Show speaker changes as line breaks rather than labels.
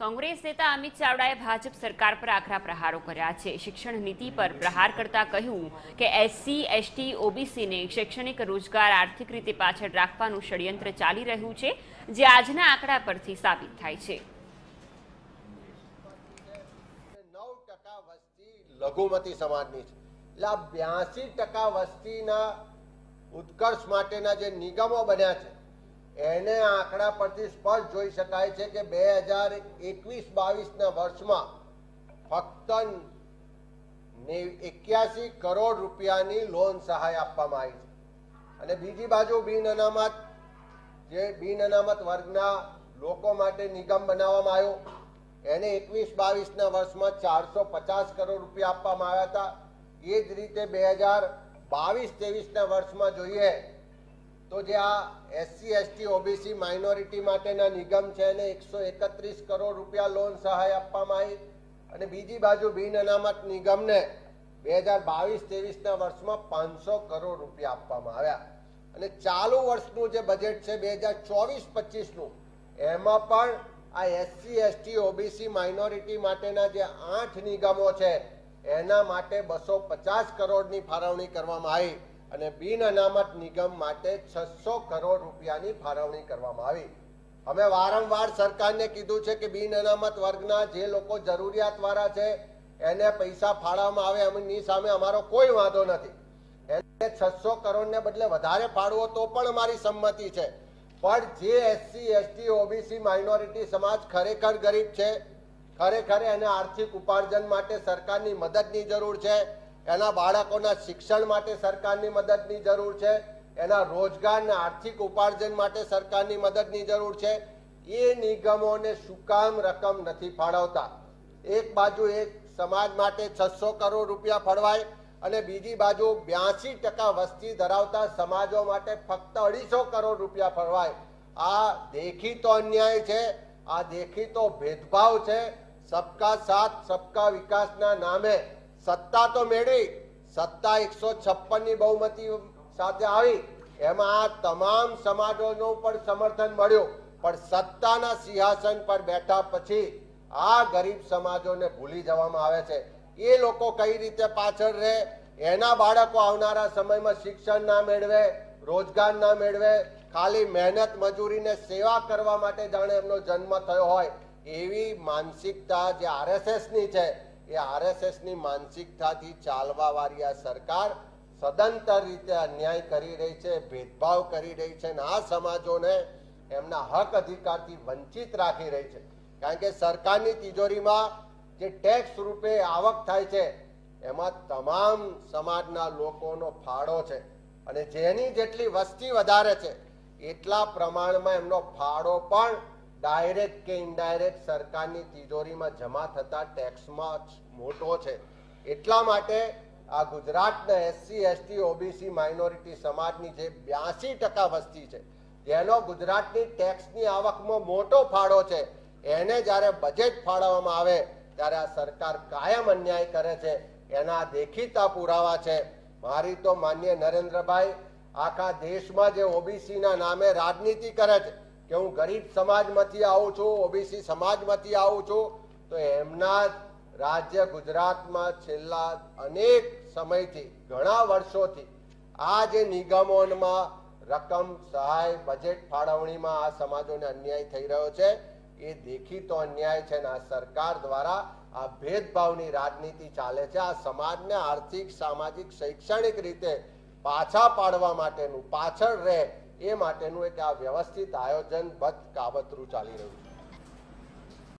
કોંગ્રેસ નેતા અમિત ચાવડાએ ભાજપ સરકાર પર આકરા પ્રહારો કર્યા છે. શિક્ષણ નીતિ પર પ્રહાર કરતા કહ્યું કે એસસી, એસટી, ઓબીસીને શૈક્ષણિક રોજગાર આર્થિક રીતે પાછળ રાખવાનું ષડયંત્ર ચાલી રહ્યું છે, જે આજના આંકડા પરથી સાબિત થાય છે.
લઘુમતી સમાજની છે. એટલે બ્યાસી ટકા વસ્તીના ઉત્કર્ષ માટેના જે નિગમો બન્યા છે એને આંકડા પરથી સ્પષ્ટ જોઈ શકાય છે કે બે હજાર એકવીસ બાવીસના વર્ષમાં ફક્ત એક્યાસી કરોડ રૂપિયાની લોન સહાય આપવામાં આવી છે. અને બીજી બાજુ બિન અનામત, જે બિન અનામત વર્ગના લોકો માટે નિગમ બનાવવામાં આવ્યો. એને એકવીસ બાવીસના વર્ષમાં ચારસો પચાસ કરોડ રૂપિયા આપવામાં આવ્યા હતા. એ જ રીતે બે હજાર બાવીસ ત્રેવીસના વર્ષમાં જોઈએ તો જે આ એસસી એસટી ઓબીસી માઇનોરિટી માટેના નિગમ છે, એને એકસો એકત્રીસ કરોડ રૂપિયા લોન સહાય આપવામાં આવી. અને બીજી બાજુ બિન અનામત નિગમને બે હજાર બાવીસ ત્રેવીસના વર્ષમાં પાંચસો કરોડ રૂપિયા આપવામાં આવ્યા. અને ચાલુ વર્ષનું જે બજેટ છે, બે હજાર ચોવીસ પચીસનું, એમાં પણ આ એસસી એસટી ઓબીસી માઇનોરિટી માટેના જે આઠ નિગમો છે, એના માટે બસો પચાસ કરોડની ફાળવણી કરવામાં આવી. અને બિન અનામત નિગમ માટે છસો કરોડ રૂપિયાની ફાળવણી કરવામાં આવી. અમે વારંવાર સરકારને કીધું છે કે બિન અનામત વર્ગના જે લોકો જરૂરિયાતવાળા છે, એને પૈસા ફાળવવામાં આવે એમની સામે અમારો કોઈ વાંધો નથી. એને છસો કરોડને બદલે વધારે ફાળવો તો પણ અમારી સંમતિ છે. પણ જે એસસી, એસટી, ઓબીસી માઇનોરિટી સમાજ ખરેખર ગરીબ છે, ખરેખર એને આર્થિક ઉપાર્જન માટે સરકારની મદદની જરૂર છે એના બાળકોના શિક્ષણ માટે સરકારની મદદની જરૂર છે, એના રોજગારને આર્થિક ઉપાર્જન માટે સરકારની મદદની જરૂર છે. એ નિગમોને શું કામ રકમ નથી ફાળવતા? એક બાજુ એક સમાજ માટે છસો કરોડ રૂપિયા ફળવાય અને બીજી બાજુ બ્યાસી ટકા વસ્તી ધરાવતા સમાજો માટે ફક્ત અઢીસો કરોડ રૂપિયા ફળવાય. આ દેખીતો અન્યાય છે, આ દેખીતો ભેદભાવ છે. સબકા સાથ, સબકા વિકાસના નામે સત્તા તો મેળવી, સત્તા એકસો છપ્પનની બહુમતી સાથે આવી. એમાં તમામ સમાજોનું પણ સમર્થન મળ્યું. પણ સત્તાના સિંહાસન પર બેઠા પછી આ ગરીબ સમાજોને ભૂલી જવામાં આવે છે. એ લોકો કઈ રીતે પાછળ રહે? એના બાળકો આવનારા સમયમાં શિક્ષણ ના મેળવે, રોજગાર ના મેળવે, ખાલી મહેનત મજૂરીને સેવા કરવા માટે જાણે એમનો જન્મ થયો હોય. એવી માનસિકતા જે આરએસએસની છે એ આરએસએસની માનસિકતાથી ચાલવા વાળી આ સરકાર સદંતર રીતે અન્યાય કરી રહી છે, ભેદભાવ કરી રહી છે અને આ સમાજોને એમના હક અધિકારથી વંચિત રાખી રહી છે. કારણ કે સરકારની તિજોરીમાં જે ટેક્સ રૂપે આવક થાય છે, એમાં તમામ સમાજના લોકોનો ફાળો છે અને જેની જેટલી વસ્તી વધારે છે, એટલા પ્રમાણમાં એમનો ફાળો પણ ડાયરેક્ટ કે ઇનડાયરેક્ટ સરકારની તિજોરીમાં જમા થતા ટેક્સમાં મોટો છે. એટલા માટે આ ગુજરાતના એસસી, એસટી, ઓબીસી માઇનોરિટી સમાજની જે બ્યાસી ટકા વસ્તી છે જેનો ગુજરાતની ટેક્સની આવકમાં મોટો ફાળો છે. એને જ્યારે બજેટ ફાળવવામાં આવે, ત્યારે આ સરકાર કાયમ અન્યાય કરે છે. એના દેખીતા પુરાવા છે. મારી તો માન્ય નરેન્દ્રભાઈ, આખા દેશમાં જે ઓબીસીના નામે રાજનીતિ કરે છે કે હું ગરીબ સમાજમાંથી આવું છું, ઓબીસી સમાજમાંથી આવું છું, તો એમના રાજ્ય ગુજરાતમાં છેલ્લા અનેક સમયથી, ઘણા વર્ષોથી આ જે નિગમોમાં રકમ સહાય બજેટ ફાળવણીમાં આ સમાજોને અન્યાય થઈ રહ્યો છે, એ દેખીતો અન્યાય છે અને આ સરકાર દ્વારા આ ભેદભાવની રાજનીતિ ચાલે છે, આ સમાજને આર્થિક, સામાજિક, શૈક્ષણિક રીતે પાછા પાડવા માટેનું પાછળ રહે એ માટેનું એક આ વ્યવસ્થિત આયોજનબદ્ધ કાવતરું ચાલી રહ્યું છે.